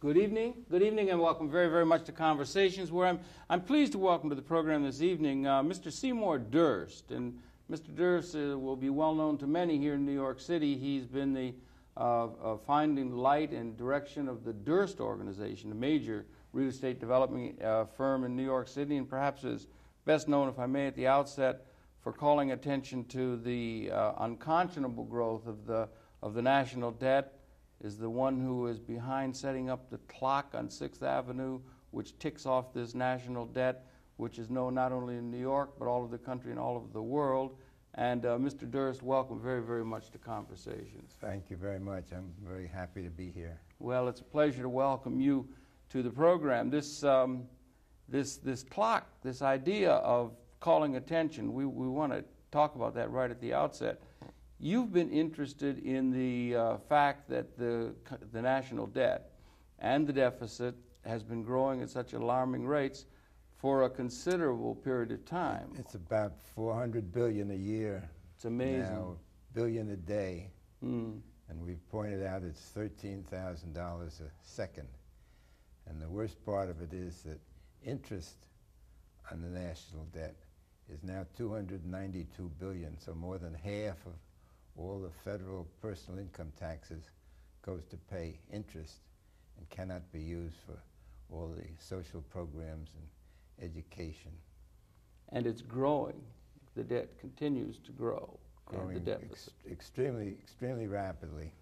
Good evening. Good evening, and welcome very, very much to Conversations, where I'm, I'm pleased to welcome to the program this evening uh, Mr. Seymour Durst. And Mr. Durst uh, will be well known to many here in New York City. He's been the uh, uh finding light and direction of the Durst Organization, a major real estate development uh, firm in New York City, and perhaps is best known, if I may, at the outset, for calling attention to the uh, unconscionable growth of the, of the national debt is the one who is behind setting up the clock on Sixth Avenue, which ticks off this national debt, which is known not only in New York, but all of the country and all of the world. And uh, Mr. Durst, welcome very, very much to Conversations. Thank you very much. I'm very happy to be here. Well, it's a pleasure to welcome you to the program. This, um, this, this clock, this idea of calling attention, we, we want to talk about that right at the outset. You've been interested in the uh, fact that the, the national debt and the deficit has been growing at such alarming rates for a considerable period of time. It's about 400 billion a year. It's amazing. Now, billion a day. Mm. And we've pointed out it's $13,000 a second. And the worst part of it is that interest on the national debt is now 292 billion, so more than half of all the federal personal income taxes goes to pay interest and cannot be used for all the social programs and education. And it's growing. The debt continues to grow. Growing the deficit. Ex extremely, extremely rapidly.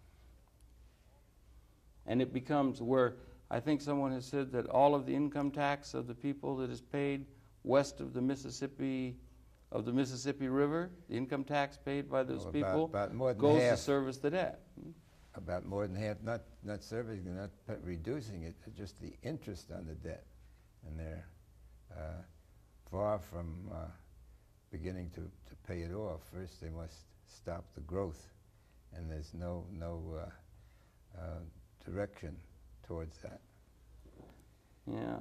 And it becomes where I think someone has said that all of the income tax of the people that is paid west of the Mississippi of the Mississippi River, the income tax paid by those well, people, about, about goes half, to service the debt. Hmm? About more than half, not, not servicing, not reducing it, just the interest on the debt. And they're uh, far from uh, beginning to, to pay it off. First, they must stop the growth, and there's no, no uh, uh direction towards that. Yeah.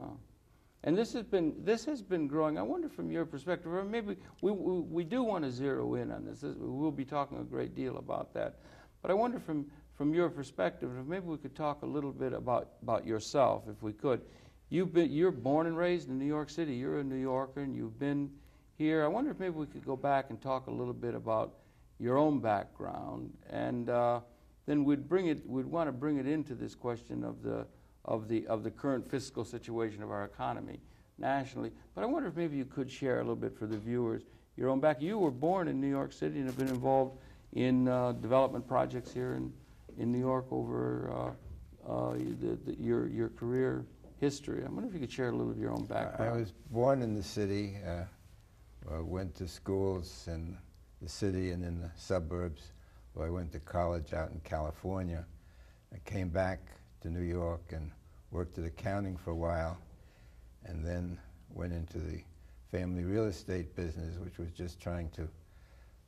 And this has been this has been growing. I wonder from your perspective, or maybe we, we, we do want to zero in on this. We'll be talking a great deal about that. But I wonder from from your perspective, if maybe we could talk a little bit about about yourself, if we could. You've been you're born and raised in New York City. You're a New Yorker, and you've been here. I wonder if maybe we could go back and talk a little bit about your own background, and uh, then we'd bring it. We'd want to bring it into this question of the of the, of the current fiscal situation of our economy nationally. But I wonder if maybe you could share a little bit for the viewers your own back. You were born in New York City and have been involved in uh, development projects here in, in New York over uh, uh, the, the, your, your career history. I wonder if you could share a little of your own background. I was born in the city, uh, went to schools in the city and in the suburbs. I went to college out in California. I came back to New York and worked at accounting for a while, and then went into the family real estate business, which was just trying to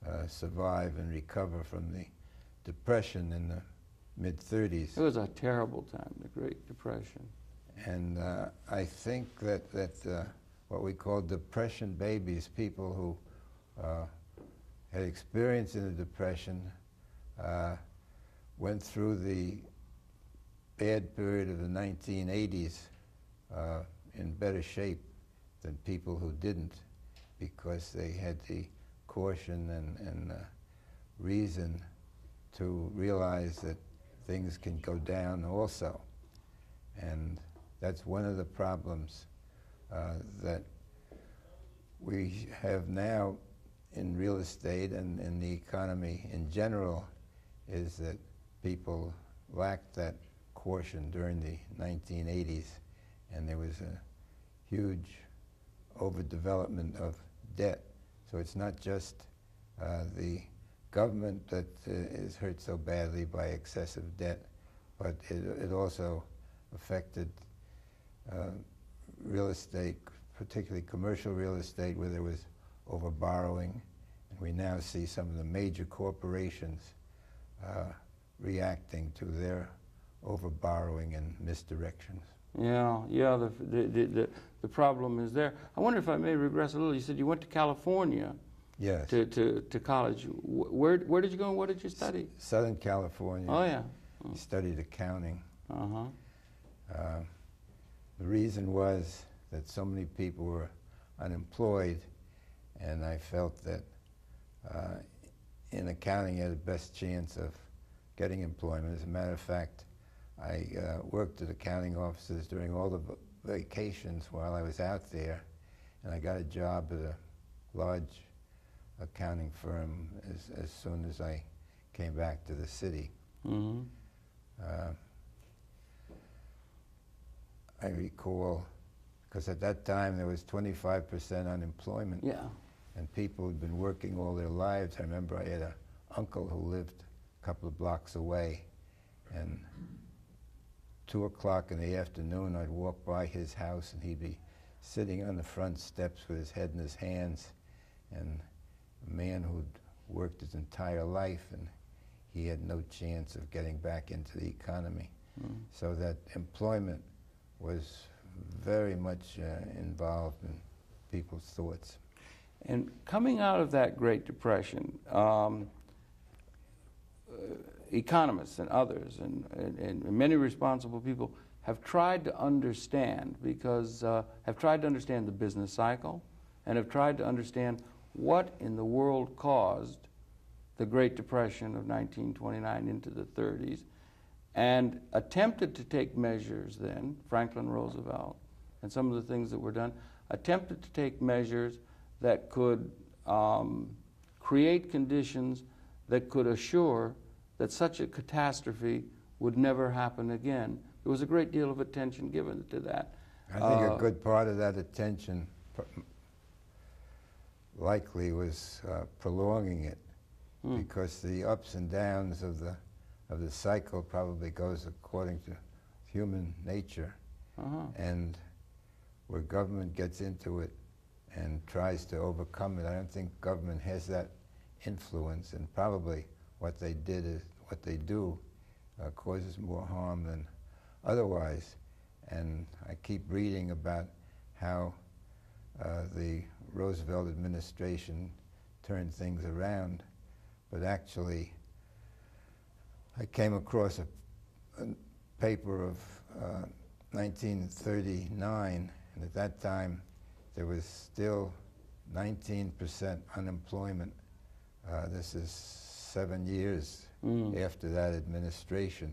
uh, survive and recover from the depression in the mid 30s. It was a terrible time, the Great Depression. And uh, I think that, that uh, what we call depression babies, people who uh, had experience in the depression, uh, went through the bad period of the 1980s uh, in better shape than people who didn't because they had the caution and, and uh, reason to realize that things can go down also. And that's one of the problems uh, that we have now in real estate and in the economy in general is that people lack that caution during the 1980s, and there was a huge overdevelopment of debt. So it's not just uh, the government that uh, is hurt so badly by excessive debt, but it, it also affected uh, real estate, particularly commercial real estate, where there was overborrowing. And we now see some of the major corporations uh, reacting to their over borrowing and misdirections. Yeah, yeah, the, the, the, the, problem is there. I wonder if I may regress a little. You said you went to California yes. to, to, to college. Where, where did you go and what did you study? S Southern California. Oh, yeah. Oh. Studied accounting. Uh-huh. Uh, the reason was that so many people were unemployed, and I felt that uh, in accounting, you had the best chance of getting employment. As a matter of fact, I uh, worked at accounting offices during all the vacations while I was out there, and I got a job at a large accounting firm as, as soon as I came back to the city. hmm Uh, I recall, because at that time there was 25% unemployment, Yeah. and people had been working all their lives. I remember I had an uncle who lived a couple of blocks away, and two o'clock in the afternoon, I'd walk by his house, and he'd be sitting on the front steps with his head in his hands, and a man who'd worked his entire life, and he had no chance of getting back into the economy. Mm. So that employment was very much uh, involved in people's thoughts. And coming out of that Great Depression, um, uh, economists and others, and, and, and many responsible people, have tried to understand because uh, have tried to understand the business cycle, and have tried to understand what in the world caused the Great Depression of 1929 into the 30s, and attempted to take measures then, Franklin Roosevelt, and some of the things that were done, attempted to take measures that could um, create conditions that could assure that such a catastrophe would never happen again. There was a great deal of attention given to that. I think Uh, a good part of that attention likely was uh, prolonging it Hmm. because the ups and downs of the of the cycle probably goes according to human nature Uh-huh. and where government gets into it and tries to overcome it I don't think government has that influence and probably what they did is what they do uh, causes more harm than otherwise and I keep reading about how uh, the Roosevelt administration turned things around, but actually, I came across a, a paper of uh, 1939, and at that time, there was still 19% unemployment. Uh, this is seven years Mm. after that administration.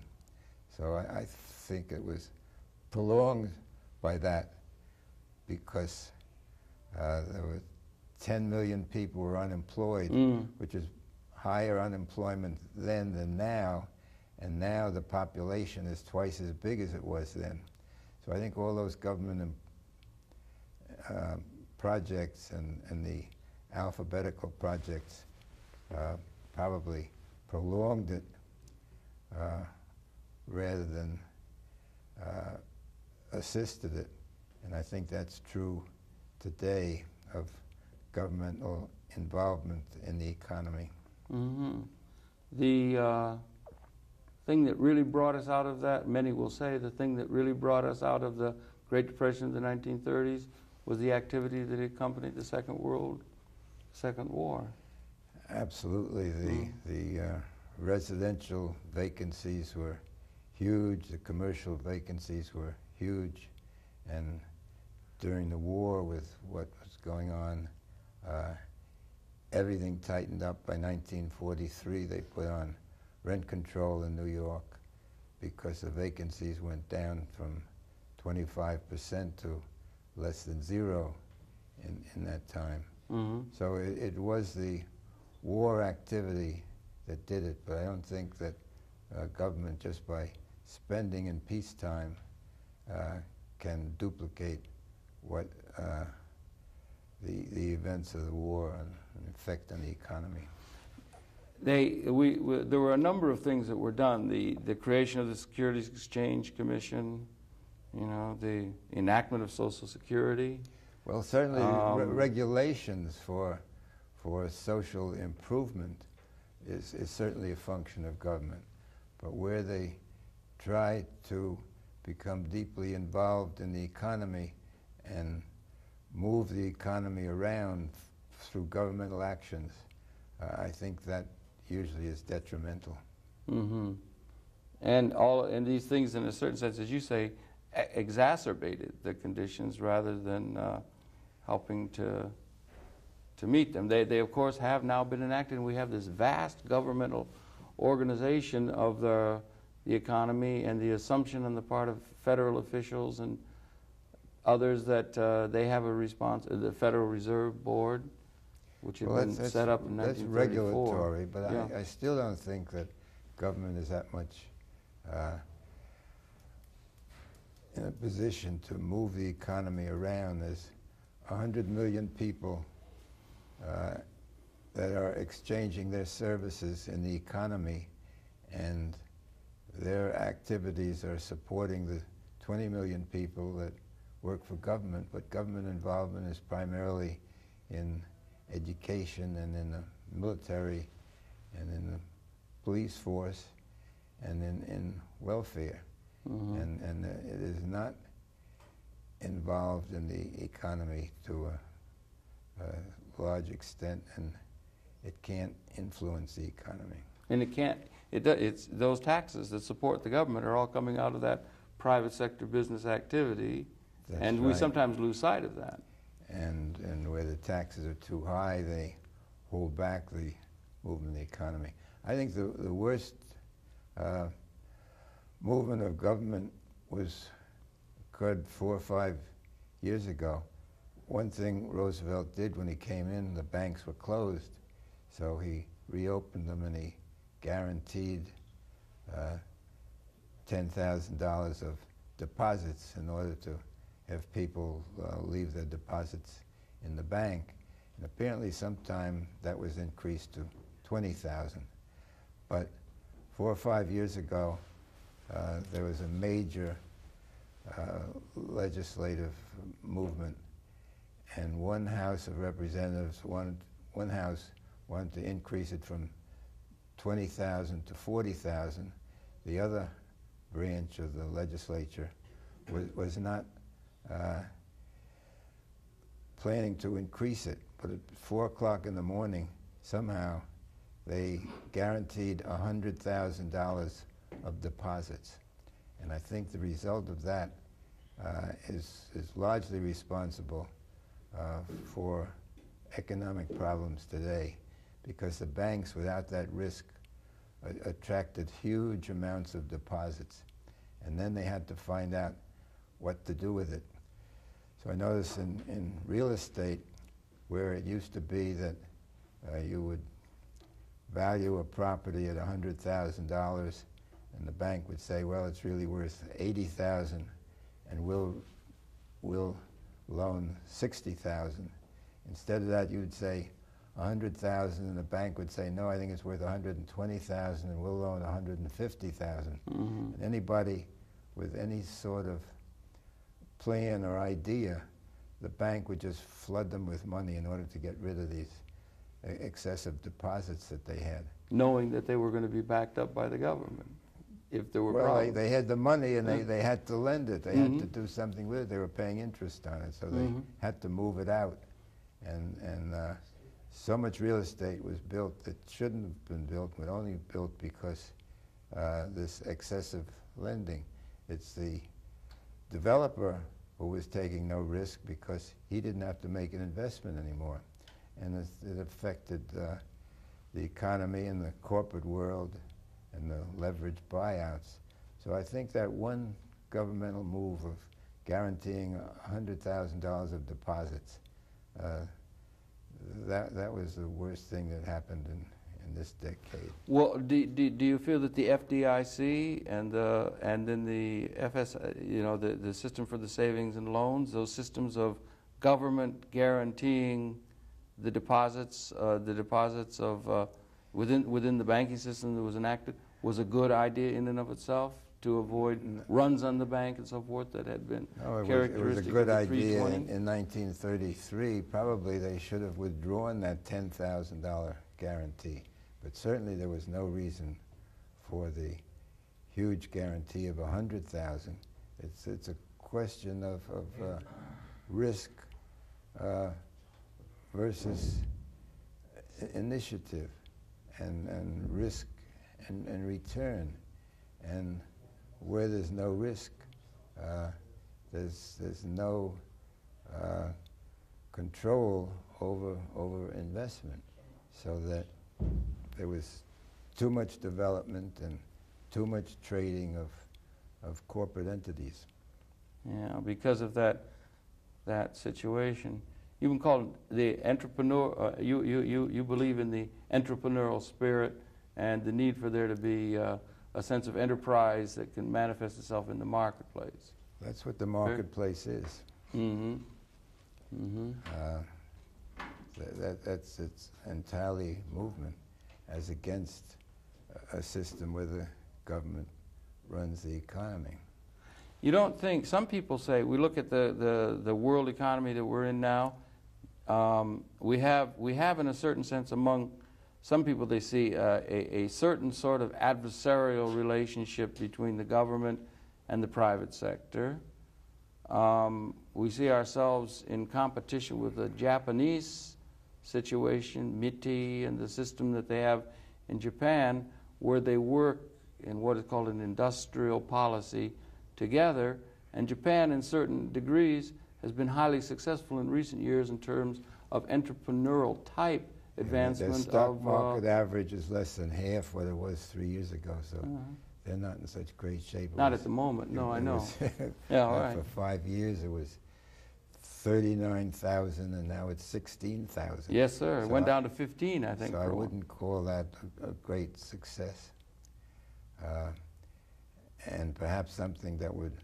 So I, I think it was prolonged by that because uh, there were 10 million people were unemployed, Mm. which is higher unemployment then than now, and now the population is twice as big as it was then. So I think all those government um, uh, projects and, and the alphabetical projects uh, probably prolonged it uh, rather than uh, assisted it. And I think that's true today of governmental involvement in the economy. hmm The uh, thing that really brought us out of that, many will say, the thing that really brought us out of the Great Depression of the 1930s was the activity that accompanied the Second World, Second War. Absolutely, the Mm. the uh, residential vacancies were huge. The commercial vacancies were huge, and during the war, with what was going on, uh, everything tightened up. By 1943, they put on rent control in New York because the vacancies went down from 25% to less than zero in, in that time. hmm So it, it was the war activity that did it, but I don't think that uh, government, just by spending in peacetime, uh, can duplicate what uh, the, the events of the war and, and effect on the economy. They, we, we, there were a number of things that were done. The, the creation of the Securities Exchange Commission, you know, the enactment of Social Security. Well, certainly re- Um, regulations for, for social improvement is, is certainly a function of government. But where they try to become deeply involved in the economy and move the economy around through governmental actions, uh, I think that usually is detrimental. Mm -hmm. And all and these things, in a certain sense, as you say, exacerbated the conditions rather than uh, helping to to meet them. They, they of course have now been enacted, and we have this vast governmental organization of the the economy and the assumption on the part of federal officials and others that uh, they have a response. The Federal Reserve Board, which had Well, been that's- that's- set up in That's 1934. regulatory, but Yeah. I, I still don't think that government is that much uh, in a position to move the economy around. There's 100 million people uh, that are exchanging their services in the economy, and their activities are supporting the 20 million people that work for government, but government involvement is primarily in education and in the military and in the police force and in, in welfare. Mhm. And, and uh, it is not involved in the economy to a, a large extent, and it can't influence the economy. And it can't, it, it's, those taxes that support the government are all coming out of that private sector business activity. That's and we sometimes lose sight of that. and, and where the taxes are too high, they hold back the movement of the economy. I think the, the worst uh, movement of government was occurred four or five years ago. One thing Roosevelt did when he came in, the banks were closed, so he reopened them and he guaranteed uh, $10,000 of deposits in order to have people uh, leave their deposits in the bank. And apparently sometime that was increased to 20,000. But four or five years ago, uh, there was a major uh, legislative movement, and one House of Representatives, wanted, one House wanted to increase it from 20,000 to 40,000. The other branch of the legislature was, was not uh, planning to increase it, but at 4 o'clock in the morning, somehow they guaranteed $100,000 of deposits. And I think the result of that uh, is, is largely responsible uh, for economic problems today because the banks, without that risk, attracted huge amounts of deposits. And then they had to find out what to do with it. So I notice in, in real estate, where it used to be that uh, you would value a property at $100,000 and the bank would say, well, it's really worth 80,000 and we'll, we'll loan 60,000. Instead of that, you would say 100,000 and the bank would say, no, I think it's worth 120,000 and we'll loan 150,000. Mhm. And anybody with any sort of plan or idea, the bank would just flood them with money in order to get rid of these excessive deposits that they had. Knowing that they were going to be backed up by the government if there were Well, they, problems. they had the money and they, they had to lend it. They had to Mhm. do something with it. They were paying interest on it, so they Mhm. had to move it out. And, and uh, so much real estate was built that shouldn't have been built, but only built because uh, this excessive lending. It's the developer who was taking no risk because he didn't have to make an investment anymore. And it, it affected uh, the economy and the corporate world and the leveraged buyouts. So I think that one governmental move of guaranteeing $100,000 of deposits, uh, that, that was the worst thing that happened in, in this decade. Well, do, do, do you feel that the FDIC and the and then the FS, you know, the, the system for the savings and loans, those systems of government guaranteeing the deposits, uh, the deposits of uh, within within the banking system that was enacted, was a good idea in and of itself to avoid runs on the bank and so forth that had been No, it was, it was a good idea in, in 1933. Probably they should have withdrawn that $10,000 guarantee. But certainly there was no reason for the huge guarantee of 100,000. It's, it's a question of, of uh, risk uh, versus initiative and, and risk and, and return. And where there's no risk, uh, there's, there's no uh, control over, over investment. So that there was too much development and too much trading of, of corporate entities. Yeah, because of that, that situation. You've called the entrepreneur, uh, you, you, you, you believe in the entrepreneurial spirit and the need for there to be uh, a sense of enterprise that can manifest itself in the marketplace. That's what the marketplace is. Mm-hmm. Mm-hmm. Uh, that, that, that's its entirely movement as against a, a system where the government runs the economy. You don't think, some people say, we look at the, the, the world economy that we're in now, um, we, have, we have, in a certain sense, among some people, they see uh, a, a certain sort of adversarial relationship between the government and the private sector. Um, we see ourselves in competition with the Japanese situation, MITI, and the system that they have in Japan, where they work in what is called an industrial policy together. And Japan, in certain degrees, has been highly successful in recent years in terms of entrepreneurial type advancement Their stock of. market uh, average is less than half what it was three years ago, so uh, they're not in such great shape. It not was- at the moment, no, it I know. Yeah, all uh. For five years, it was 39,000, and now it's 16,000. Yes, sir. It went I- down to 15, I think. So I wouldn't call that a, a great success. Uh, and perhaps something that would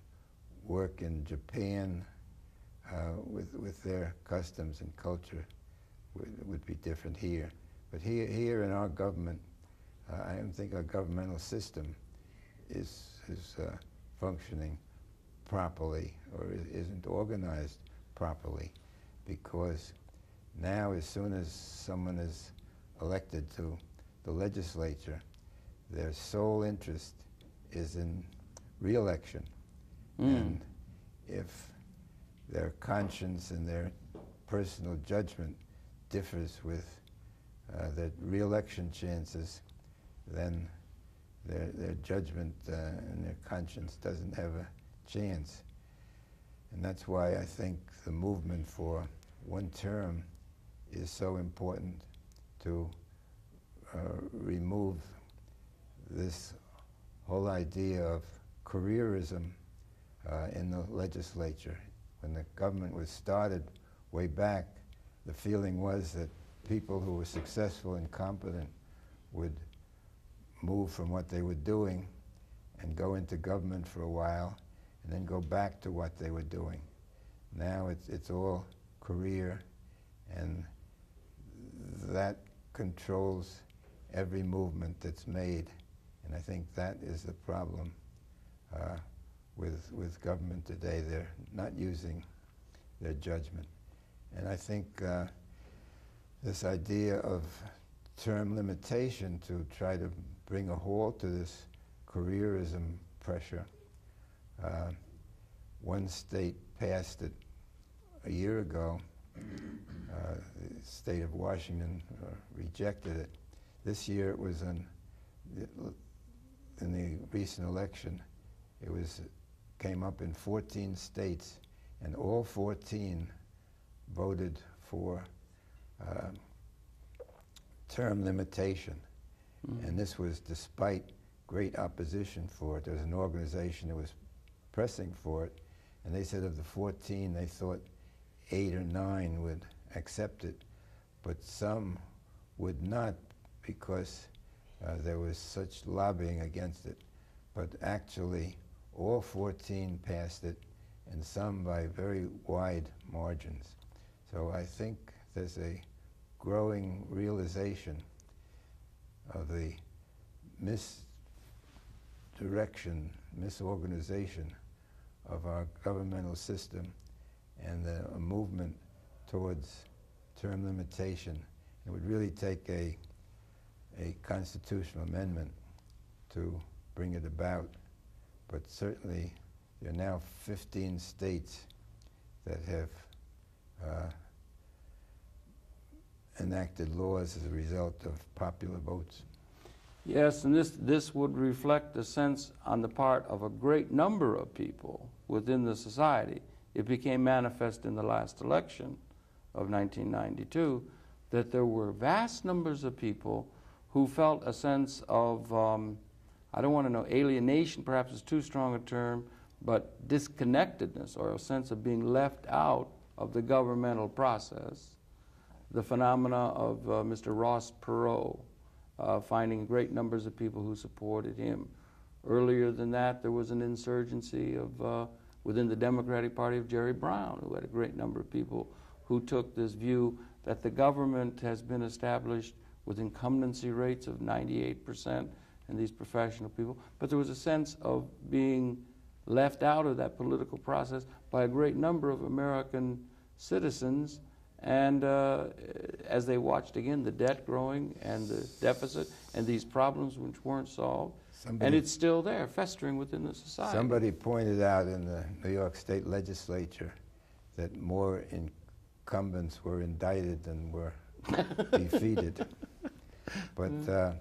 work in Japan uh, with, with their customs and culture would, would be different here. But here, here in our government, uh, I don't think our governmental system is, is uh, functioning properly or isn't organized properly because now as soon as someone is elected to the legislature, their sole interest is in reelection. Mm. And if their conscience and their personal judgment differs with uh, their reelection chances, then their, their judgment uh, and their conscience doesn't have a chance. And that's why I think the movement for one term is so important to uh, remove this whole idea of careerism uh, in the legislature. When the government was started way back, the feeling was that people who were successful and competent would move from what they were doing and go into government for a while and then go back to what they were doing. Now it's, it's all career, and that controls every movement that's made. And I think that is the problem uh, with, with government today. They're not using their judgment. And I think uh, this idea of term limitation to try to bring a halt to this careerism pressure. Uh, one state passed it a year ago. Uh, the state of Washington uh, rejected it. This year it was in in the recent election. It was came up in 14 states, and all 14 voted for uh, term limitation. And this was despite great opposition for it. There was an organization that was pressing for it, and they said of the 14, they thought eight or nine would accept it, but some would not because uh, there was such lobbying against it. But actually, all 14 passed it, and some by very wide margins. So I think there's a growing realization of the misdirection, misorganization of our governmental system and the, movement towards term limitation. It would really take a, a constitutional amendment to bring it about, but certainly there are now 15 states that have uh, enacted laws as a result of popular votes. Yes, and this, this would reflect a sense on the part of a great number of people within the society. It became manifest in the last election of 1992 that there were vast numbers of people who felt a sense of, um, I don't want to know, alienation perhaps is too strong a term, but disconnectedness or a sense of being left out of the governmental process. The phenomena of uh, Mr. Ross Perot uh, finding great numbers of people who supported him. Earlier than that, there was an insurgency of, uh, within the Democratic Party of Jerry Brown, who had a great number of people who took this view that the government has been established with incumbency rates of 98% and these professional people. But there was a sense of being left out of that political process by a great number of American citizens. And uh, as they watched again the debt growing and the deficit and these problems which weren't solved, Somebody- and it's still there, festering within the society. Somebody pointed out in the New York State Legislature that more incumbents were indicted than were defeated. But uh,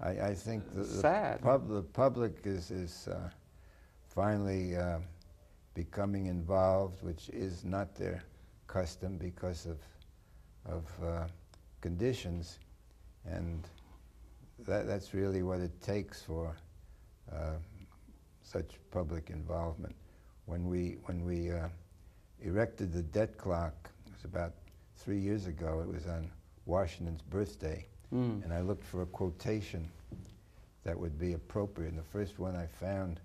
I, I think the, the, pub, the public is, is uh, finally uh, becoming involved, which is not their custom because of, of uh, conditions. And that, that's really what it takes for uh, such public involvement. When we, when we uh, erected the debt clock, it was about three years ago, it was on Washington's birthday, Mm. and I looked for a quotation that would be appropriate. And the first one I found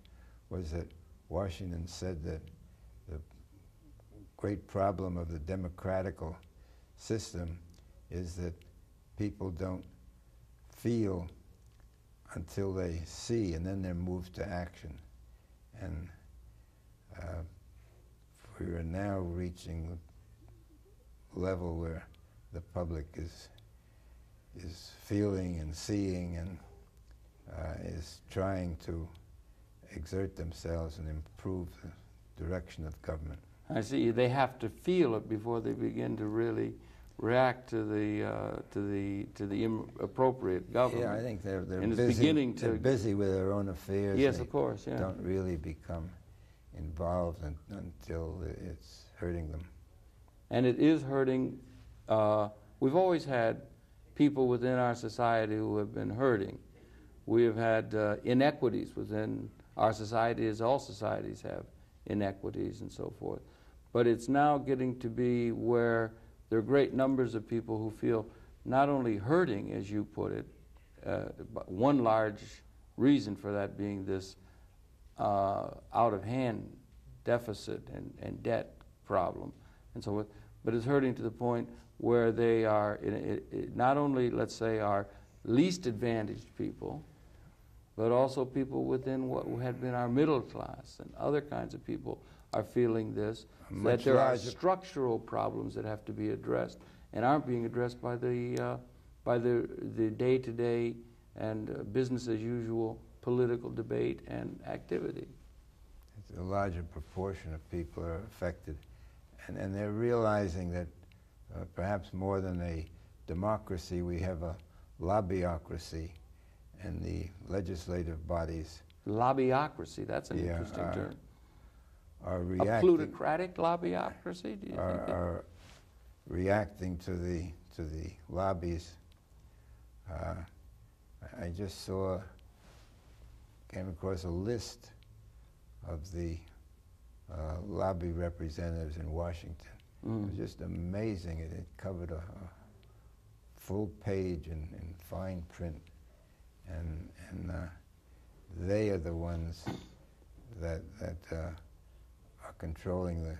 was that Washington said that great problem of the democratical system is that people don't feel until they see, and then they're moved to action. And uh, we are now reaching the level where the public is is feeling and seeing and uh, is trying to exert themselves and improve the direction of government. I see. They have to feel it before they begin to really react to the uh, to the to the appropriate government. Yeah, I think they're they're And busy. beginning to- they're busy with their own affairs. Yes, They of course. Yeah. Don't really become involved un- until it's hurting them. and it is hurting. Uh, we've always had people within our society who have been hurting. We have had uh, inequities within our society, as all societies have inequities and so forth. But it's now getting to be where there are great numbers of people who feel not only hurting, as you put it, uh, one large reason for that being this uh, out of hand deficit and, and debt problem. And so forth, but it's hurting to the point where they are not only, let's say, our least advantaged people, but also people within what had been our middle class and other kinds of people are feeling this, that there are structural problems that have to be addressed and aren't being addressed by the, uh, by the, the day-to-day and uh, business as usual political debate and activity. a larger proportion of people are affected. And, and they're realizing that uh, perhaps more than a democracy, we have a lobbyocracy, and the legislative bodies Lobbyocracy, that's an Yeah, interesting uh, term. Are A plutocratic lobbyocracy, do you are, think? are reacting to the, to the lobbies. Uh, I- just saw, came across a list of the uh, lobby representatives in Washington. It Mm. was just amazing. It, it covered a, a full page in, in fine print. And, and uh, they are the ones that, that uh, controlling the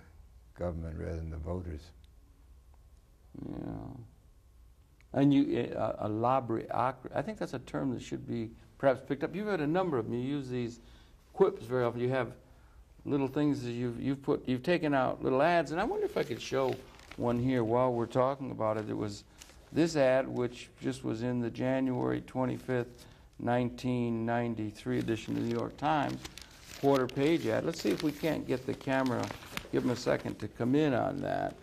government rather than the voters. Yeah. And you, uh, a lobbyocracy, I think that's a term that should be perhaps picked up. You've had a number of them. You use these quips very often. You have little things that you've, you've put, you've taken out little ads, and I wonder if I could show one here while we're talking about it. It was this ad, which just was in the January 25th, 1993 edition of the New York Times, quarter page ad. Let's see if we can't get the camera, give them a second to come in on that.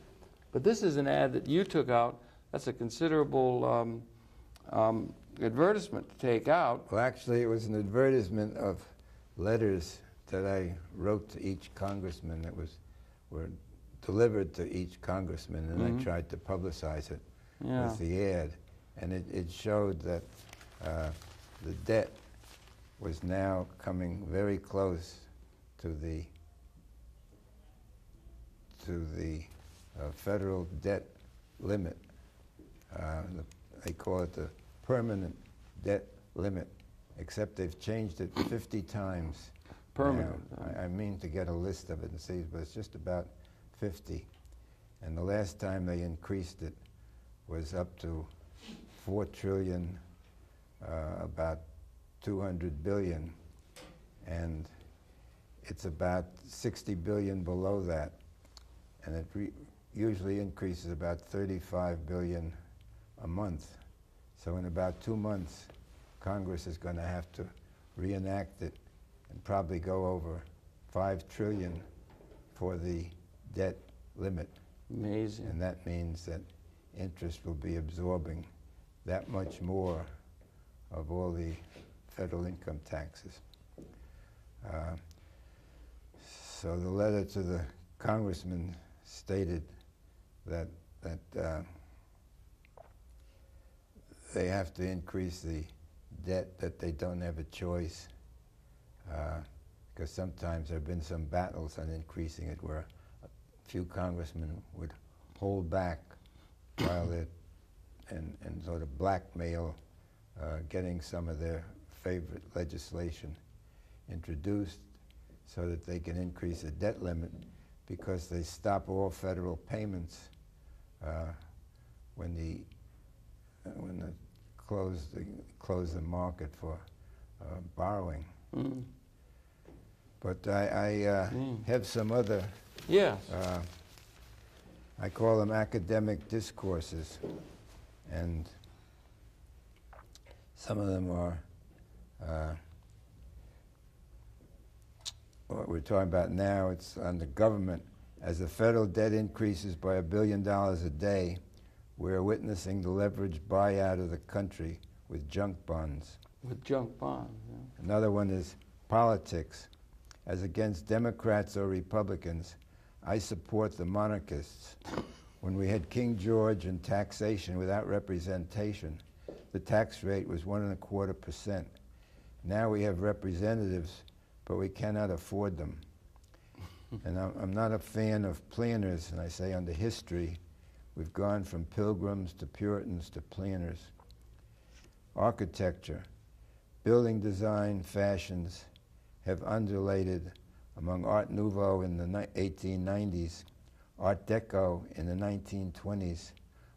But this is an ad that you took out. That's a considerable um, um, advertisement to take out. Well, actually, it was an advertisement of letters that I wrote to each congressman that was were delivered to each congressman, and Mhm. I tried to publicize it Yeah. with the ad, and it, it showed that uh, the debt was now coming very close to the to the uh, federal debt limit. Uh, the, they call it the permanent debt limit, except they've changed it 50 times. Permanent, I, I mean to get a list of it and see, but it's just about 50. And the last time they increased it was up to 4 trillion, uh, about 200 billion, and it's about 60 billion below that, and it re- usually increases about 35 billion a month. So in about two months, Congress is going to have to reenact it and probably go over 5 trillion for the debt limit. Amazing. And that means that interest will be absorbing that much more of all the federal income taxes. Uh, so the letter to the congressman stated that that uh, they have to increase the debt, that they don't have a choice, because sometimes there have been some battles on increasing it where a few congressmen would hold back while they and, and sort of blackmail uh, getting some of their favorite legislation introduced so that they can increase the debt limit because they stop all federal payments uh, when the uh, when the close the close the market for uh, borrowing. Mm. But I, I uh, Mm. have some other Yes. uh, I call them academic discourses, and some of them are uh, what we're talking about now. It's on the government. As the federal debt increases by a billion dollars a day, we're witnessing the leveraged buyout of the country with junk bonds. With junk bonds. yeah. Another one is politics. As against Democrats or Republicans, I support the monarchists. When we had King George and taxation without representation, the tax rate was one and a quarter percent. Now we have representatives, but we cannot afford them. and I'm, I'm not a fan of planners, and I say under history, we've gone from pilgrims to Puritans to planners. Architecture, building design, fashions have undulated among Art Nouveau in the 1890s, Art Deco in the 1920s,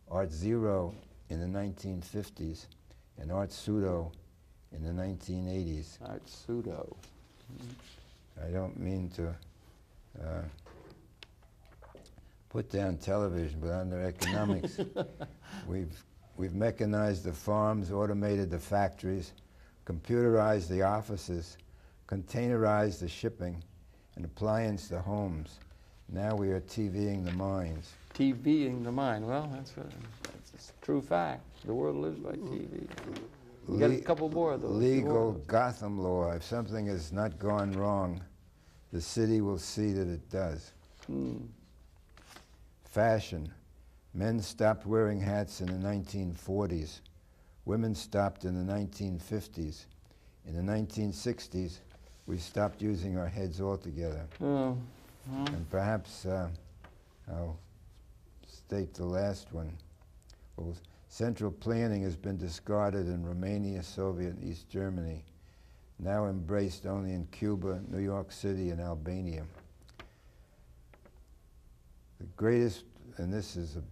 Art Zero in the 1950s, and Art Pseudo in the 1980s. Art pseudo. I don't mean to uh, put down television, but under economics, we've, we've mechanized the farms, automated the factories, computerized the offices, containerized the shipping, and appliance the homes. Now we are TVing the mines. TVing the mind. Well, that's a, that's a true fact. The world lives by TV. Got a couple more of those. Legal Gotham law. If something has not gone wrong, the city will see that it does. Hmm. Fashion. Men stopped wearing hats in the 1940s. Women stopped in the 1950s. In the 1960s, we stopped using our heads altogether. Oh, well, And perhaps uh, I'll state the last one. Well, central planning has been discarded in Romania, Soviet, and East Germany, now embraced only in Cuba, New York City, and Albania. The greatest, and this is a,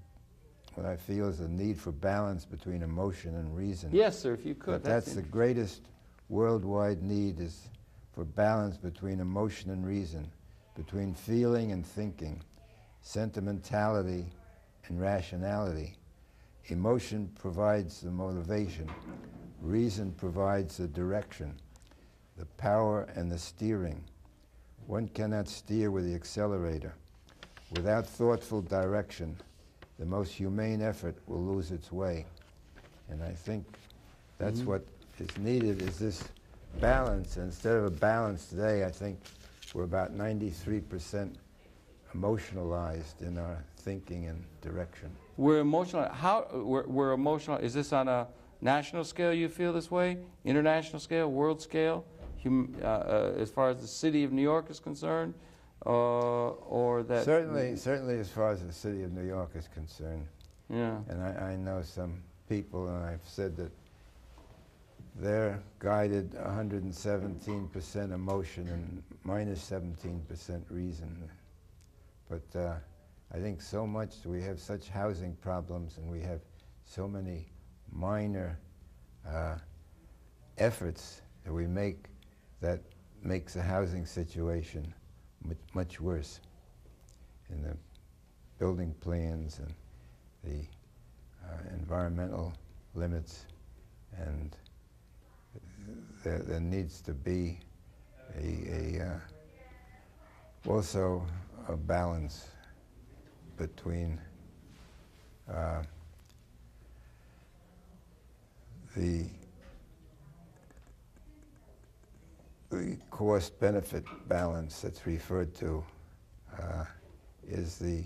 what I feel is a need for balance between emotion and reason. yes, sir. If you could. But that's the greatest worldwide need is for balance between emotion and reason, between feeling and thinking, sentimentality and rationality. Emotion provides the motivation, reason provides the direction, the power and the steering. One cannot steer with the accelerator. Without thoughtful direction, the most humane effort will lose its way. And I think That's Mhm. what is needed is this balance. Instead of a balance today, I think we're about 93% emotionalized in our thinking and direction. We're emotional. How we're, we're emotional? Is this on a national scale? You feel this way? International scale? World scale? Hum, uh, uh, as far as the city of New York is concerned, uh, or that certainly, certainly, as far as the city of New York is concerned, Yeah. and I, I know some people, and I've said that they're guided 117% emotion and minus 17% reason. But uh, I think so much we have such housing problems, and we have so many minor uh, efforts that we make that makes the housing situation much, worse. In the building plans and the uh, environmental limits and there, there needs to be a, a uh, also a balance between uh, the the cost benefit balance that's referred to uh, is the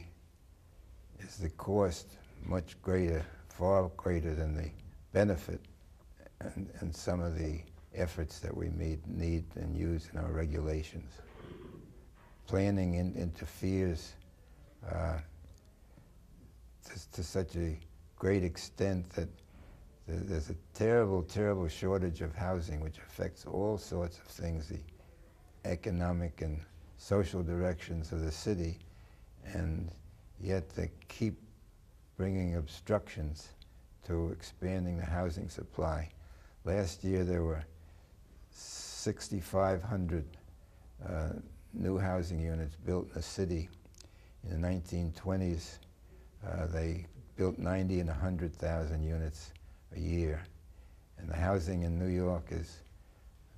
is the cost much greater, far greater than the benefit, and, and some of the efforts that we need, need and use in our regulations. Planning in, interferes uh, to, to such a great extent that there's a terrible, terrible shortage of housing, which affects all sorts of things, the economic and social directions of the city, and yet they keep bringing obstructions to expanding the housing supply. Last year there were 6,500 uh, new housing units built in the city. In the 1920s, uh, they built 90 and 100,000 units a year. And the housing in New York is,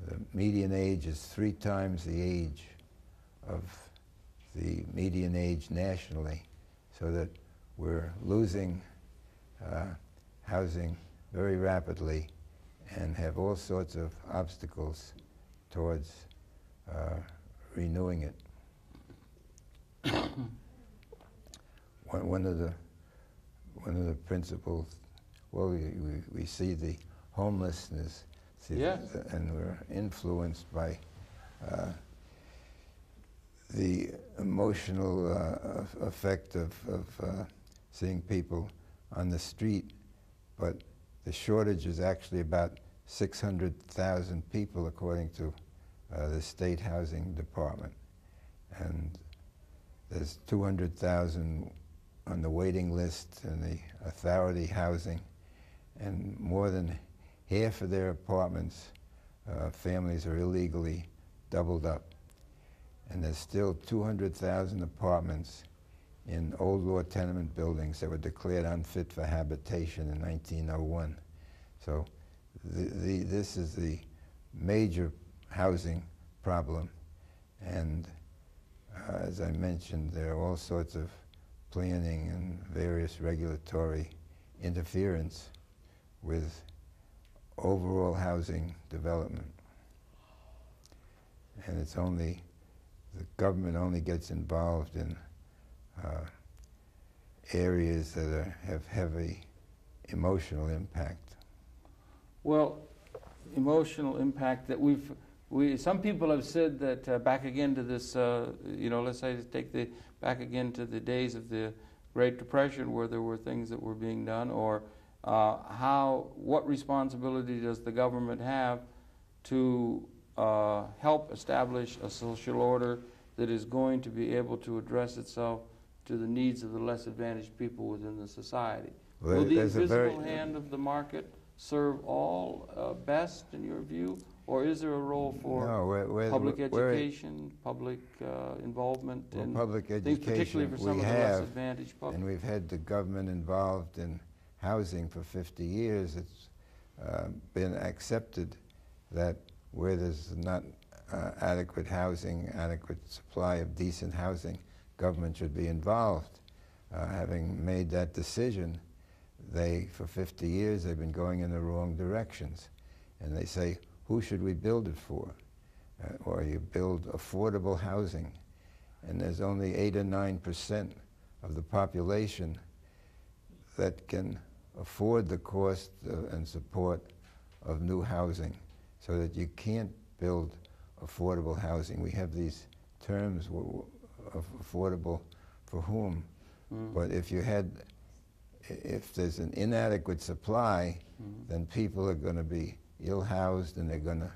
the median age is three times the age of the median age nationally, so that we're losing uh, housing very rapidly and have all sorts of obstacles towards uh, renewing it. one, of the one of the principles, well, we, we, we see the homelessness, see Yeah. the- and we're influenced by uh, the emotional uh, effect of, of uh, seeing people on the street, but the shortage is actually about 600,000 people, according to uh, the State Housing Department. And there's 200,000 on the waiting list and the authority housing, and more than half of their apartments, uh, families are illegally doubled up. And there's still 200,000 apartments in old law tenement buildings that were declared unfit for habitation in 1901. So the, the, this is the major housing problem. And uh, as I mentioned, there are all sorts of planning and various regulatory interference with overall housing development. And it's only, the government only gets involved in uh, areas that are, have heavy emotional impact. Well, emotional impact that we've, we, some people have said that uh, back again to this, uh, you know, let's say take the, back again to the days of the Great Depression where there were things that were being done, or uh, how, what responsibility does the government have to uh, help establish a social order that is going to be able to address itself to the needs of the less advantaged people within the society? Well, Will the there's a very- invisible hand of the market serve all uh, best in your view, or is there a role for no, we're, we're, public we're- education, public uh, involvement, well, in public things particularly for some of the less advantaged public? and we've had the government involved in housing for 50 years. It's uh, been accepted that where there's not uh, adequate housing, adequate supply of decent housing, government should be involved. Uh, having made that decision, they, for 50 years, they've been going in the wrong directions. And they say, who should we build it for? Uh, or you build affordable housing. And there's only 8 or 9% of the population that can afford the cost uh, and support of new housing so that you can't build affordable housing. We have these terms of affordable for whom. Mm. But if you had, if there's an inadequate supply, mm. then people are going to be ill-housed and they're to,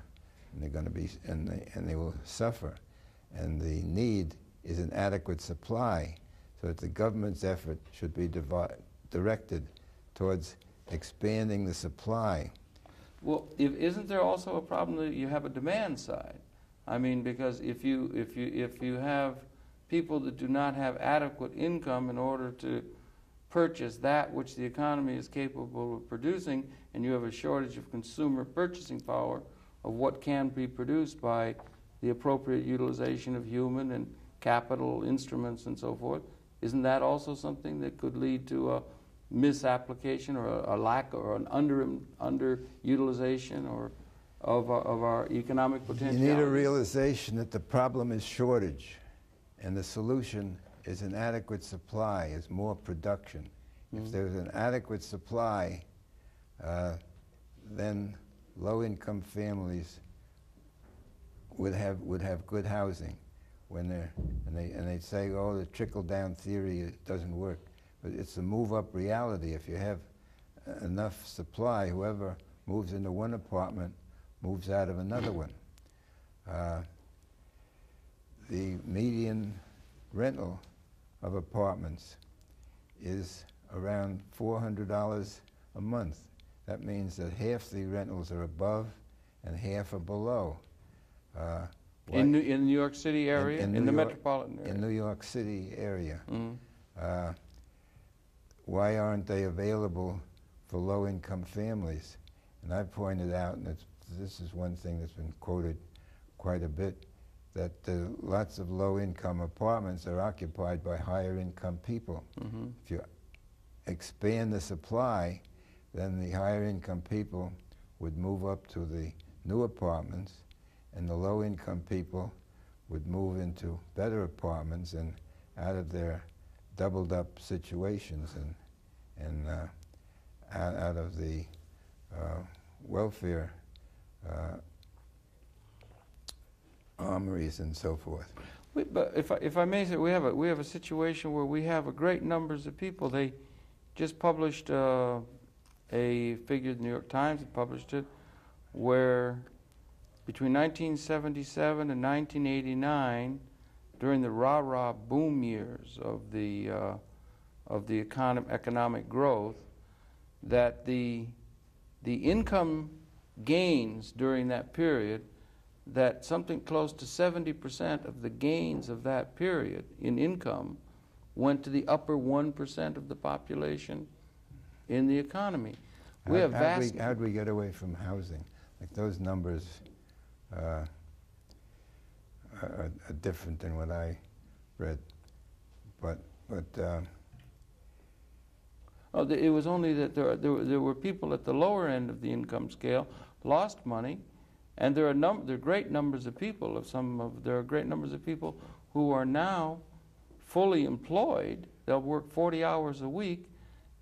and they're to be, and they, and they will suffer. And the need is an adequate supply, so that the government's effort should be directed towards expanding the supply. Well, if, isn't there also a problem that you have a demand side? I mean, because if you if you if you have people that do not have adequate income in order to purchase that which the economy is capable of producing, and you have a shortage of consumer purchasing power of what can be produced by the appropriate utilization of human and capital instruments and so forth, isn't that also something that could lead to a misapplication or a, a lack or an under underutilization or of, uh, of our economic potential. You need a realization that the problem is shortage, and the solution is an adequate supply, is more production. Mm -hmm. If mm-hmm. there's an adequate supply, uh, then low-income families would have would have good housing. When they're and they and they say, oh, the trickle-down theory doesn't work. But it's a move-up reality. If you have enough supply, whoever moves into one apartment moves out of another one. Uh, the median rental of apartments is around $400 a month. That means that half the rentals are above and half are below. Uh, in, New, in New York City area, in, in, in the York, metropolitan area? In New York City area. Mm uh, why aren't they available for low-income families? And I pointed out, and this is one thing that's been quoted quite a bit, that uh, lots of low-income apartments are occupied by higher-income people. Mm -hmm. If you expand the supply, then the higher-income people would move up to the new apartments, and the low-income people would move into better apartments and out of their doubled up situations and, and uh, out, out, of the uh, welfare uh, armories and so forth. We, but if I, if I may say, we have a we have a situation where we have a great numbers of people. They just published uh, a figure. The New York Times published it, where between 1977 and 1989 during the rah-rah boom years of the uh, of the economic economic growth that the the income gains during that period that something close to 70% of the gains of that period in income went to the upper 1% of the population in the economy. We how, have vast... How do we, we, get away from housing? Like those numbers uh, are, are, different than what I read. But, but uh, oh, it was only that there, there, there were people at the lower end of the income scale lost money, and there are num- there are great numbers of people. Of some of there are great numbers of people who are now fully employed. They'll work 40 hours a week,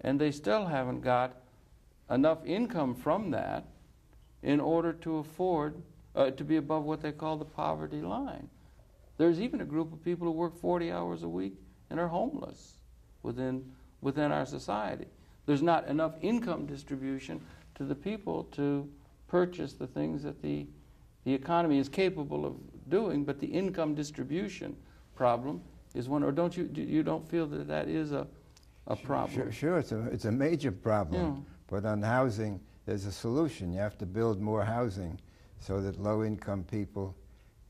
and they still haven't got enough income from that in order to afford uh, to be above what they call the poverty line. There's even a group of people who work 40 hours a week and are homeless within, within our society. There's not enough income distribution to the people to purchase the things that the, the economy is capable of doing, but the income distribution problem is one, or don't you, you don't feel that that is a, a problem? Sure, sure it's, a, it's a major problem. Yeah. But on housing, there's a solution. You have to build more housing so that low-income people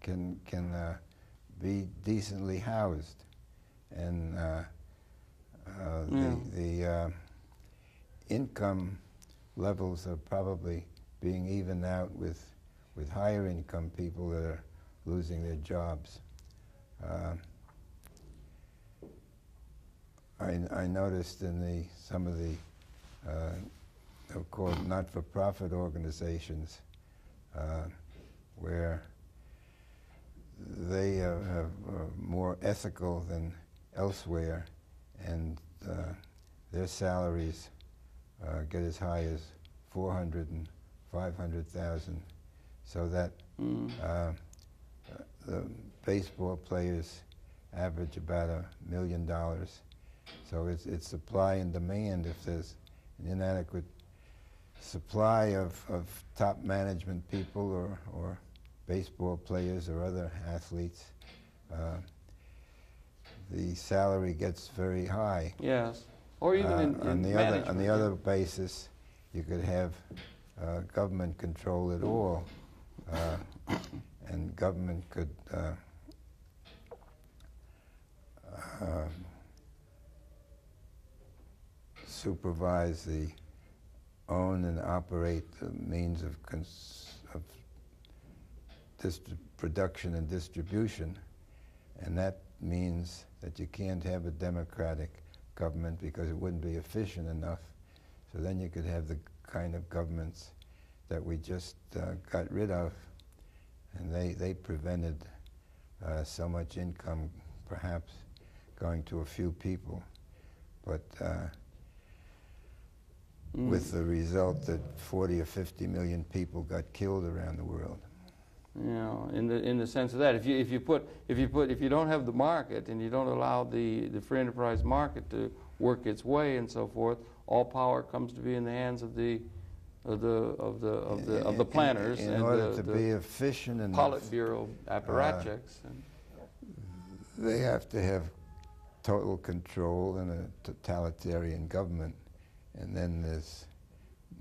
can can uh, be decently housed, and uh, uh, yeah. the, the uh, income levels are probably being evened out with with higher income people that are losing their jobs. I, I noticed in the some of the uh, called not-for-profit organizations, uh, where they uh, have, are more ethical than elsewhere, and uh, their salaries uh, get as high as 400 and 500,000, so that Mm. uh, the baseball players average about a million dollars. So it's, it's supply and demand. If there's an inadequate supply of, of top management people or, or baseball players or other athletes, uh, the salary gets very high. Yes. Or even Uh, in on the other on the other basis, you could have uh, government control it all, uh, and government could uh, uh, supervise the own and operate the means of, of production and distribution, and that means that you can't have a democratic government because it wouldn't be efficient enough. So then you could have the kind of governments that we just uh, got rid of, and they, they prevented uh, so much income perhaps going to a few people. But uh, Mm. with the result that 40 or 50 million people got killed around the world. You know, in the in the sense of that, if you if you put if you put if you don't have the market and you don't allow the the free enterprise market to work its way and so forth, all power comes to be in the hands of the of the of the of the of the In- planners In, and order the, to the be efficient enough, Politburo apparatchiks. and, they have to have total control and a totalitarian government, and then there's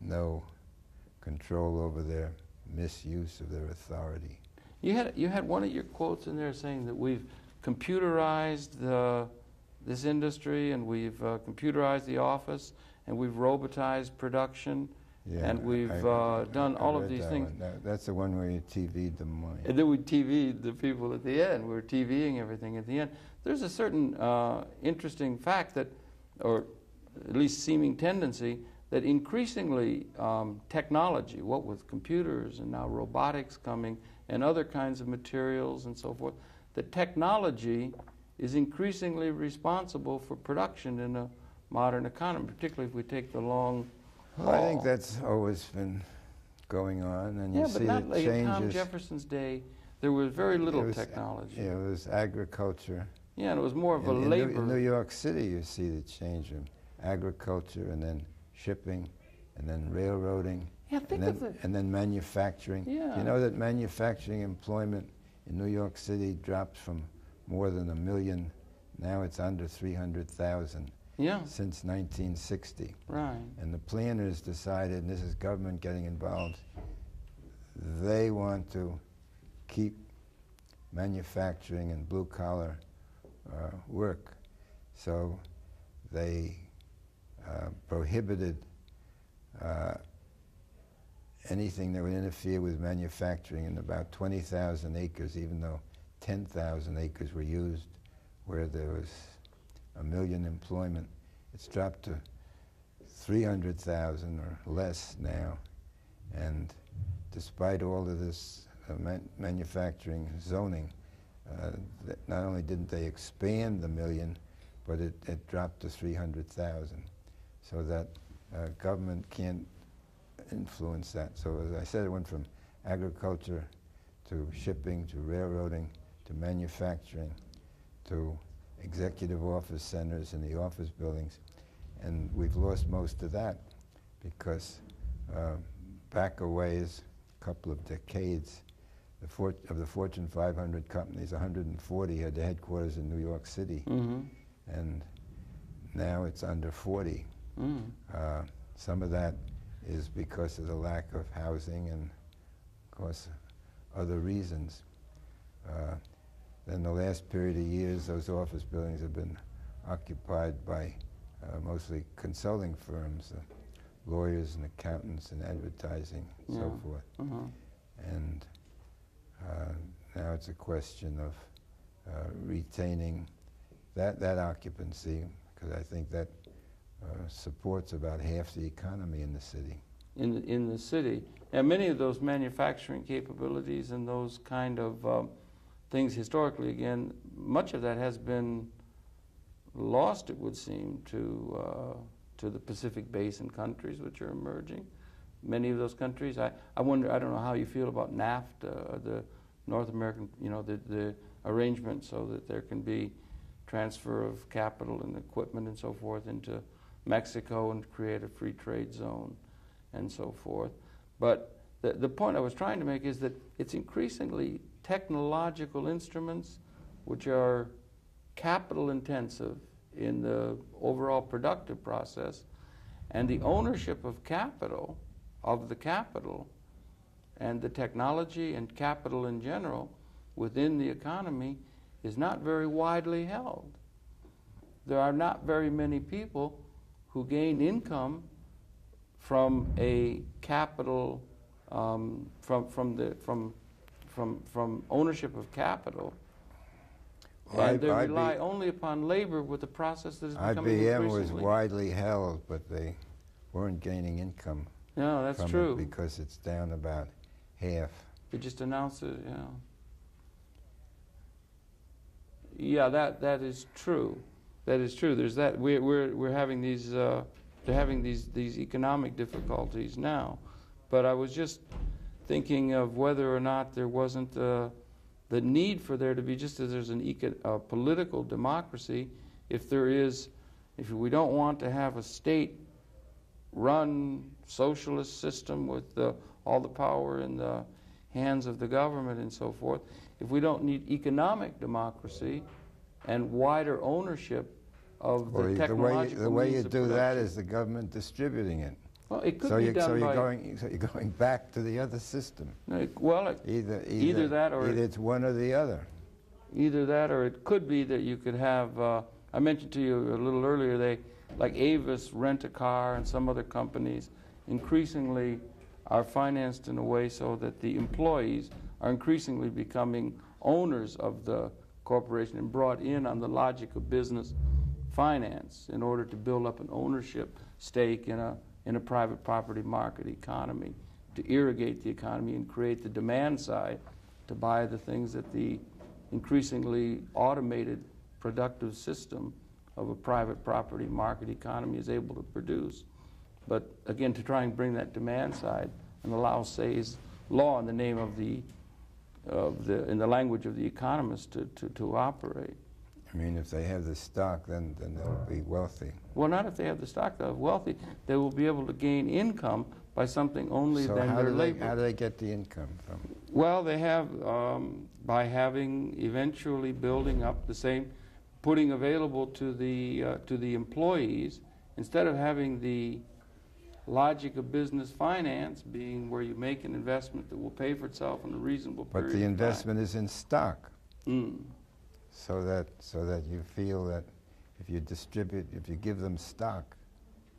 no control over their misuse of their authority. You had you had one of your quotes in there saying that we've computerized the, this industry and we've uh, computerized the office and we've robotized production Yeah, and we've I- uh, done I all of these that things. That- that's the one where you TV'd the money. And then we TV'd the people at the end. We were TVing everything at the end. There's a certain uh, interesting fact that, or at least seeming tendency, that increasingly um, technology, what with computers and now robotics coming and other kinds of materials and so forth, that technology is increasingly responsible for production in a modern economy, particularly if we take the long Well, I think that's always been going on, and you yeah, see but not like in Tom. Jefferson's day. There was very little It was- technology. Yeah, it was agriculture. Yeah, and it was more of a in, New, labor. in New York City, you see the change in agriculture, and then shipping, and then railroading, yeah, think and then, of the. and then manufacturing. Yeah. You know that manufacturing employment in New York City dropped from more than a million, now it's under 300,000 Yeah, since 1960. right. And the planners decided, and this is government getting involved, they want to keep manufacturing and blue collar uh, work. So they uh, prohibited uh, anything that would interfere with manufacturing in about 20,000 acres, even though 10,000 acres were used where there was a million employment. It's dropped to 300,000 or less now. And despite all of this uh, man- manufacturing zoning, uh, not only didn't they expand the million, but it, it dropped to 300,000. So that uh, government can't influence that. So as I said, it went from agriculture to shipping to railroading to manufacturing to executive office centers and the office buildings. And we've lost most of that because uh, back a ways, a couple of decades, the of the Fortune 500 companies, 140 had their headquarters in New York City, Mm-hmm. and now it's under 40. Mm. Uh, some of that is because of the lack of housing and, of course, other reasons. Uh, then the last period of years, those office buildings have been occupied by uh, mostly consulting firms, uh, lawyers and accountants and advertising, and so forth. Uh-huh. And uh, now it's a question of uh, retaining that, that occupancy, because I think that uh, supports about half the economy in the city. in the, in the city. And many of those manufacturing capabilities and those kind of um, things historically, again, much of that has been lost, it would seem, to, uh, to the Pacific Basin countries which are emerging. Many of those countries, I, I wonder, I don't know how you feel about NAFTA, the North American, you know, the, the arrangement so that there can be transfer of capital and equipment and so forth into Mexico and create a free trade zone and so forth. But the, the point I was trying to make is that it's increasingly technological instruments which are capital intensive in the overall productive process, and the ownership of capital, of the capital, and the technology and capital in general within the economy is not very widely held. There are not very many people who gain income from a capital, um, from, from, the, from, from, from ownership of capital. Well, and they I- rely IB only upon labor with a process that is becoming IBM was widely held, but they weren't gaining income No, that's true. it because it's down about half. They just announced it, yeah. Yeah, that, that is true. That is true. There's that. We're, we're, we're having these, uh, they're having these, these economic difficulties now. But I was just thinking of whether or not there wasn't uh, the need for there to be, just as there's an eco- uh, political democracy, if there is, if we don't want to have a state run socialist system with the, all the power in the hands of the government and so forth, if we don't need economic democracy and wider ownership of the the way, technological the way you do that is the government distributing it. well, it could So, be you, done so you're going, so you're going back to the other system. no, it- well, it, Either, either, Either that or- either it's one or the other. either that or it could be that you could have. Uh, I mentioned to you a little earlier they like Avis Rent a Car and some other companies increasingly are financed in a way so that the employees are increasingly becoming owners of the corporation and brought in on the logic of business finance in order to build up an ownership stake in a in a private property market economy to irrigate the economy and create the demand side to buy the things that the increasingly automated productive system of a private property market economy is able to produce. But again, to try and bring that demand side and allow Say's law in the name of the, of the in the language of the economists, to, to, to operate. I mean, if they have the stock, then, then they'll be wealthy. Well, not if they have the stock of wealthy. They will be able to gain income by something only so than how their do, they, labor. how do they get the income from? Well, they have um, by having eventually building up the same, putting available to the uh, to the employees instead of having the logic of business finance being where you make an investment that will pay for itself in a reasonable period. But the investment is in stock, Mm. so that so that you feel that if you distribute, if you give them stock,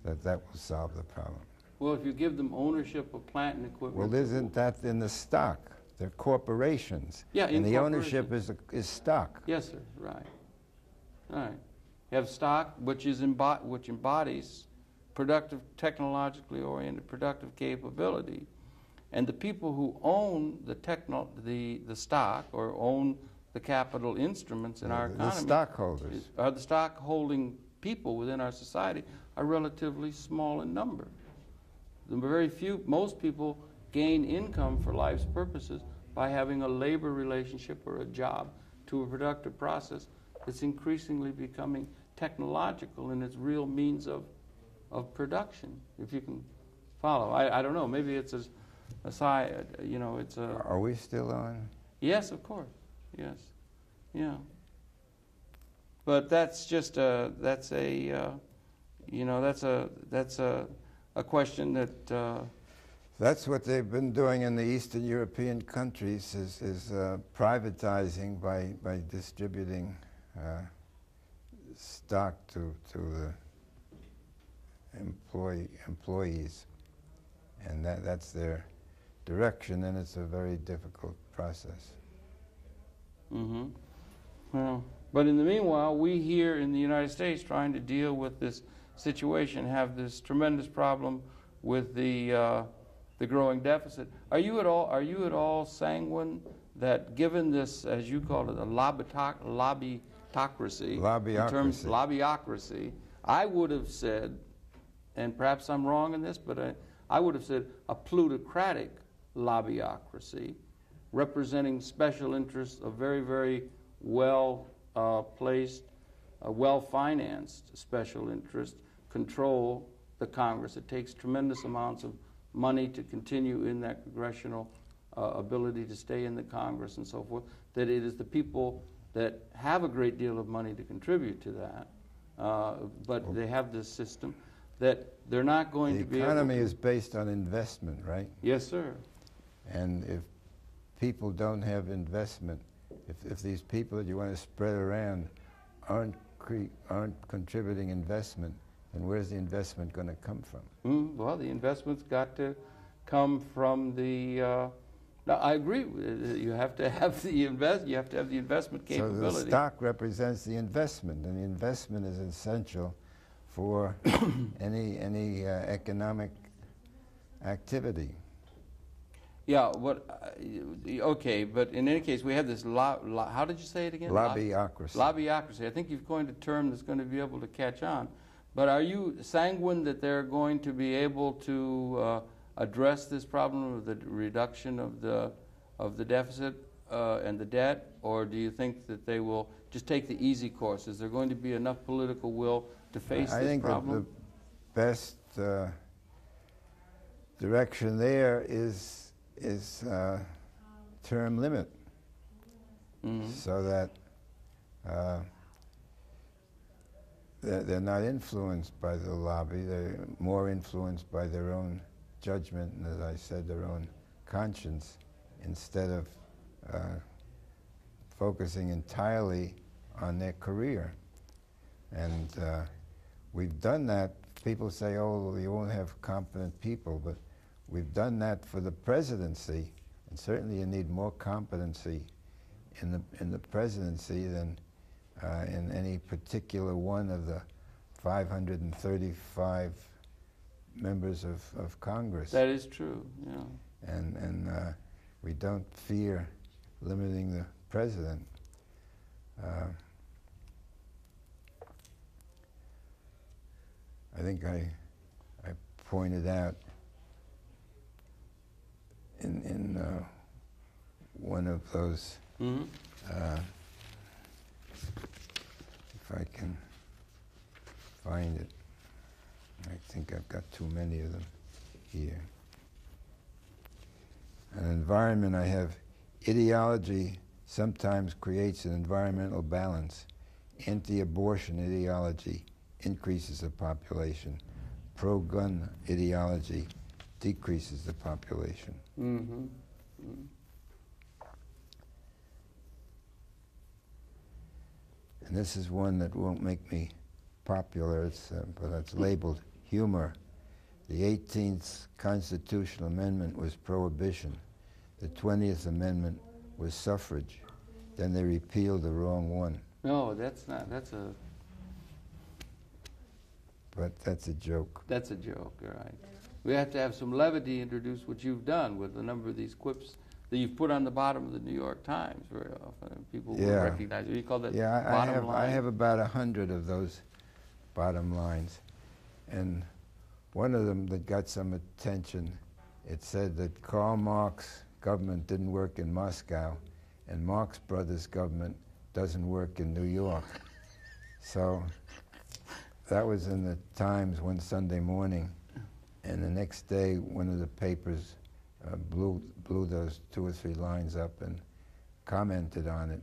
that that will solve the problem. Well, if you give them ownership of plant and equipment. Well, isn't that in the stock? They're corporations, Yeah, in and the ownership is is stock. Yes, sir. Right. Right. You have stock, which is embo- which embodies productive, technologically oriented, productive capability, and the people who own the techno- the the stock or own the capital instruments in our economy. the stockholders. are the stock holding people within our society are relatively small in number. The very few, most people gain income for life's purposes by having a labor relationship or a job to a productive process that's increasingly becoming technological in its real means of, of production, if you can follow. I, I don't know, maybe it's a, a side, you know, it's a, Are we still on? Yes, of course. Yes. Yeah. But that's just a that's a uh, you know that's a that's a a question that uh, That's what they've been doing in the Eastern European countries is, is uh, privatizing by, by distributing uh, stock to, to the employee, employees. And that, that's their direction, and it's a very difficult process. hmm Well, but in the meanwhile, we here in the United States trying to deal with this situation have this tremendous problem with the uh, the growing deficit. Are you at all are you at all sanguine that given this, as you call it, a lobbytoc- lobbytocracy, in terms Lobbyocracy. lobbyocracy, I would have said, and perhaps I'm wrong in this, but I, I would have said a plutocratic lobbyocracy representing special interests of very, very well uh, placed, uh, well financed special interests control the Congress. It takes tremendous amounts of money to continue in that congressional uh, ability to stay in the Congress and so forth. That it is the people that have a great deal of money to contribute to that, uh, but they have this system that they're not going The to be economy able to, is based on investment, right? Yes, sir. And if people don't have investment, if, if these people that you want to spread around aren't, cre- aren't contributing investment, then where's the investment going to come from? Mm, well, the investment's got to come from the. Uh, now, I agree. with it. You have to have the invest. You have to have the investment capability. So the stock represents the investment, and the investment is essential for any, any uh, economic activity. Yeah. What? Uh, okay, but in any case, we have this. Lo- lo- how did you say it again? Lob- Lobbyocracy. Lobbyocracy. I think you've coined a term that's going to be able to catch on. But are you sanguine that they're going to be able to uh, address this problem of the reduction of the of the deficit uh, and the debt, or do you think that they will just take the easy course? Is there going to be enough political will to face I this think that problem? the best uh, direction there is is uh, term limit, Mhm. so that uh, they're, they're not influenced by the lobby. They're more influenced by their own judgment and, as I said, their own conscience, instead of uh, focusing entirely on their career. And uh, we've done that. People say, oh, you won't have competent people, but we've done that for the presidency, and certainly you need more competency in the, in the presidency than uh, in any particular one of the 535 members of, of Congress. That is true. Yeah. and and uh, we don't fear limiting the president. Uh, I think I I pointed out in in uh, one of those hmm uh, if I can find it. I think I've got too many of them here. An environment I have ideology sometimes creates an environmental balance. Anti-abortion ideology increases the population. Pro-gun ideology decreases the population. hmm And this is one that won't make me popular, it's, uh, but it's labeled humor. The 18th constitutional amendment was prohibition. The 20th amendment was suffrage. Then they repealed the wrong one. No, that's not. That's a But that's a joke. that's a joke. You're right. We have to have some levity introduced, which you've done with a number of these quips that you've put on the bottom of the New York Times very often. People will Yeah. recognize it. You call that Yeah, I, I have, line. I have about a hundred of those bottom lines. And one of them that got some attention, it said that Karl Marx government didn't work in Moscow, and Marx Brothers government doesn't work in New York. So that was in the Times one Sunday morning, and the next day one of the papers uh, blew, blew those two or three lines up and commented on it.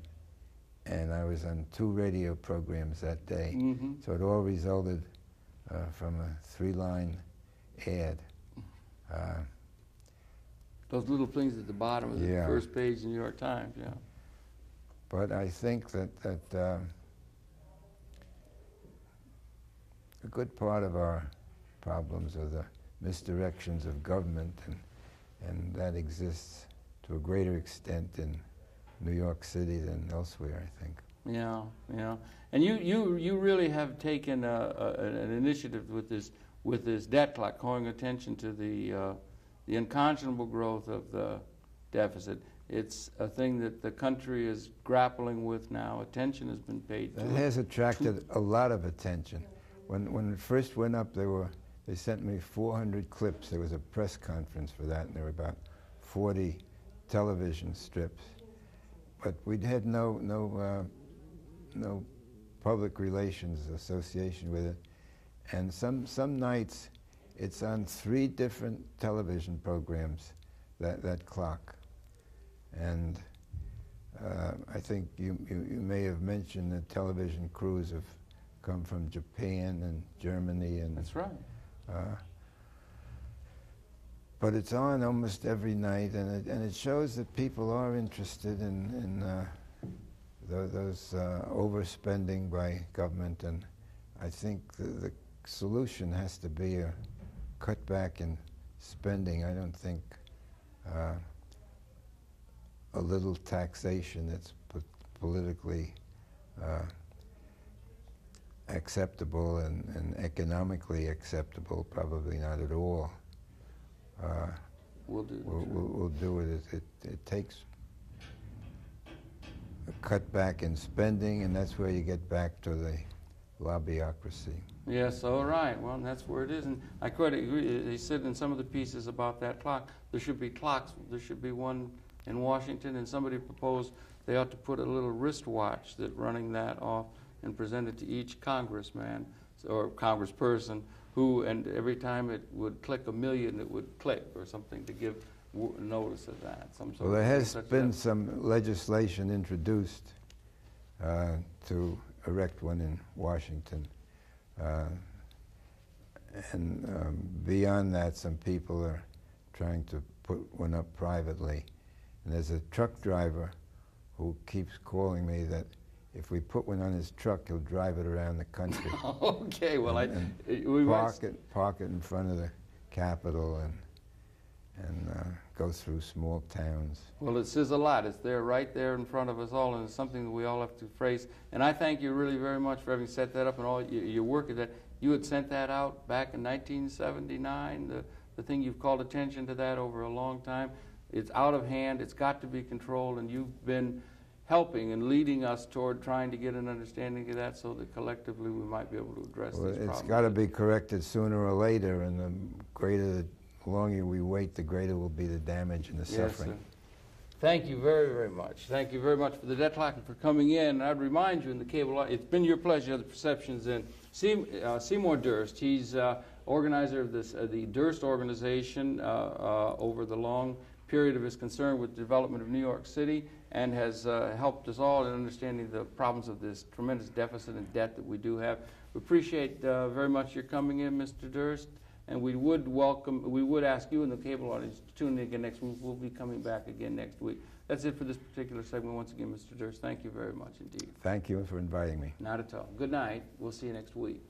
And I was on two radio programs that day. hmm So it all resulted uh, from a three-line ad. Uh, Those little things at the bottom of the first page of the New York Times. Yeah. but I think that that um, a good part of our problems are the misdirections of government, and and that exists to a greater extent in New York City than elsewhere. I think. Yeah, yeah. And you, you, you really have taken a, a, an initiative with this, with this debt clock, calling attention to the, uh, the unconscionable growth of the deficit. It's a thing that the country is grappling with now. Attention has been paid to It it. has attracted a lot of attention. When, when it first went up, they, were, they sent me 400 clips. There was a press conference for that, and there were about 40 television strips. But we had no, no, uh, no public relations association with it. And some, some nights, it's on three different television programs, that, that clock. And uh, I think you, you, you may have mentioned that television crews have come from Japan and Germany and That's right. uh, but it's on almost every night, and it, and it shows that people are interested in, in uh, tho- those uh, overspending by government, and I think the, the solution has to be a cutback in spending. I don't think uh, a little taxation that's po- politically uh, acceptable and, and economically acceptable, probably not at all. Uh, We'll do we'll, we'll, we'll do it. It, it. it takes a cutback in spending, and that's where you get back to the lobbyocracy. Yes, all right. Well, that's where it is. And I quite agree. He said in some of the pieces about that clock, there should be clocks. There should be one in Washington, and somebody proposed they ought to put a little wristwatch that running that off and present it to each congressman or congressperson who, and every time it would click a million, it would click or something to give w- notice of that. Some sort Well, there of has been some legislation introduced uh, to erect one in Washington. Uh, and um, beyond that, some people are trying to put one up privately. And there's a truck driver who keeps calling me that if we put one on his truck, he'll drive it around the country. okay, well, I, and, we might park it, park it in front of the Capitol and and uh, go through small towns. Well, it says a lot. It's there, right there in front of us all, and it's something that we all have to face. And I thank you really very much for having set that up and all your, your work. at That you had sent that out back in 1979. The the thing you've called attention to that over a long time. It's out of hand. It's got to be controlled, and you've been helping and leading us toward trying to get an understanding of that, so that collectively we might be able to address Well, these it's problems. It's got to be corrected sooner or later, and the greater, the longer we wait, the greater will be the damage and the Yes, suffering. sir. Thank you very, very much. Thank you very much for the debt clock and for coming in. And I'd remind you in the cable, it's been your pleasure, the perceptions in Seym- uh, Seymour Durst. He's uh, organizer of this, uh, the Durst organization uh, uh, over the long period of his concern with the development of New York City and has uh, helped us all in understanding the problems of this tremendous deficit and debt that we do have. We appreciate uh, very much your coming in, Mr. Durst. And we would welcome, we would ask you in the cable audience to tune in again next week. We'll be coming back again next week. That's it for this particular segment. Once again, Mr. Durst, thank you very much indeed. Thank you for inviting me. Not at all. Good night. We'll see you next week. If you just